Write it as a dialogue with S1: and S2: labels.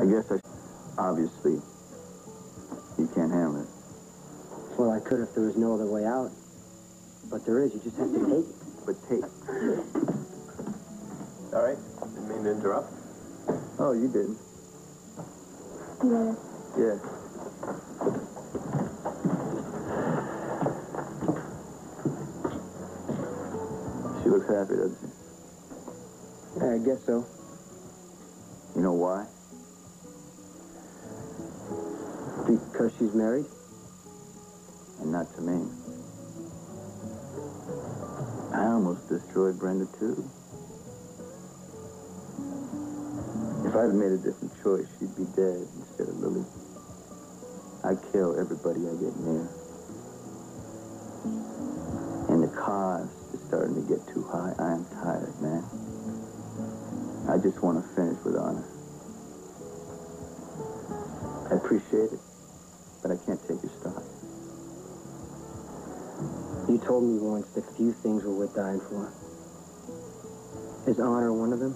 S1: I guess I... Obviously, you can't handle it.
S2: Well, I could if there was no other way out. But there is. You just have to take it.
S1: But take...
S3: All right. Didn't mean to interrupt.
S1: Oh, you didn't.
S4: Yes.
S1: Yeah. She looks happy, doesn't she?
S2: Yeah, I guess so.
S1: You know why?
S2: Because she's married?
S1: And not to me. I almost destroyed Brenda, too. If I'd made a different choice, she'd be dead instead of Lily. I kill everybody I get near. And the cost is starting to get too high. I am tired, man. I just want to finish with honor. I appreciate it, but I can't take your stock.
S2: You told me once that few things were worth dying for. Is honor one of them?